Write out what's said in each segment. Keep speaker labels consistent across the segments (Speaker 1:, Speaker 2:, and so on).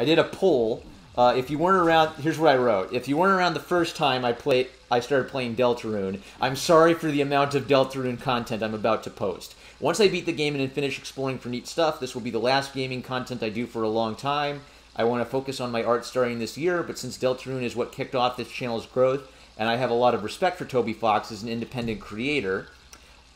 Speaker 1: I did a poll. Uh, if you weren't around, here's what I wrote. If you weren't around the first time I played, I started playing Deltarune. I'm sorry for the amount of Deltarune content I'm about to post. Once I beat the game and finish exploring for neat stuff, this will be the last gaming content I do for a long time. I want to focus on my art starting this year, but since Deltarune is what kicked off this channel's growth, and I have a lot of respect for Toby Fox as an independent creator,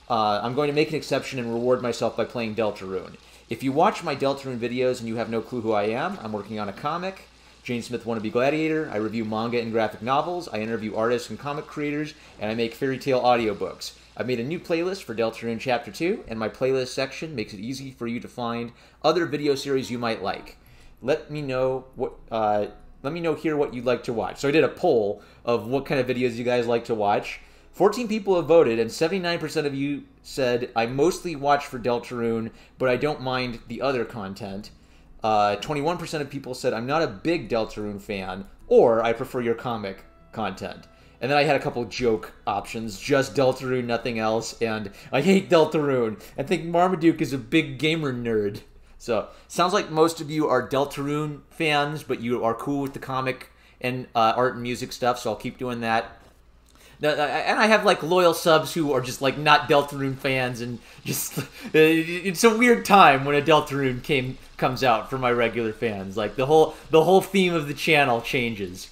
Speaker 1: uh, I'm going to make an exception and reward myself by playing Deltarune. If you watch my Deltarune videos and you have no clue who I am, I'm working on a comic, Jane Smith Wannabe Gladiator. I review manga and graphic novels. I interview artists and comic creators, and I make fairy tale audiobooks. I've made a new playlist for Deltarune Chapter 2, and my playlist section makes it easy for you to find other video series you might like. Let me know what uh, let me know here what you'd like to watch. So I did a poll of what kind of videos you guys like to watch. 14 people have voted, and 79% of you said, I mostly watch for Deltarune, but I don't mind the other content. Uh, 21% of people said, I'm not a big Deltarune fan, or I prefer your comic content. And then I had a couple joke options, just Deltarune, nothing else, and I hate Deltarune. I think Marmaduke is a big gamer nerd. So, sounds like most of you are Deltarune fans, but you are cool with the comic and uh, art and music stuff, so I'll keep doing that and I have like loyal subs who are just like not Deltarune fans, and just it's a weird time when a Deltarune came comes out for my regular fans. Like the whole the whole theme of the channel changes.